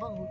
Bằng.